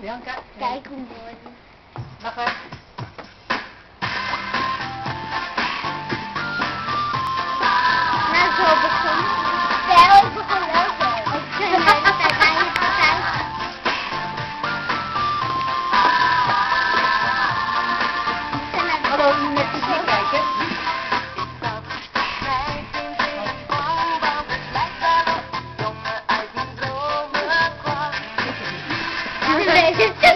Bianca. Kijk hoe mooi. es!